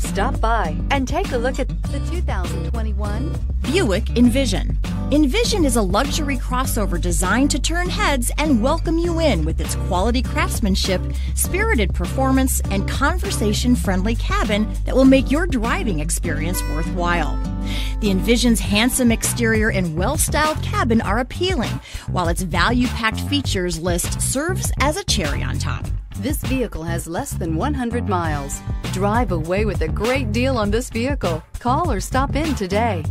Stop by and take a look at the 2021 Buick Envision. Envision is a luxury crossover designed to turn heads and welcome you in with its quality craftsmanship, spirited performance, and conversation friendly cabin that will make your driving experience worthwhile. The Envision's handsome exterior and well styled cabin are appealing, while its value packed features list serves as a cherry on top. This vehicle has less than 100 miles. Drive away with a great deal on this vehicle. Call or stop in today.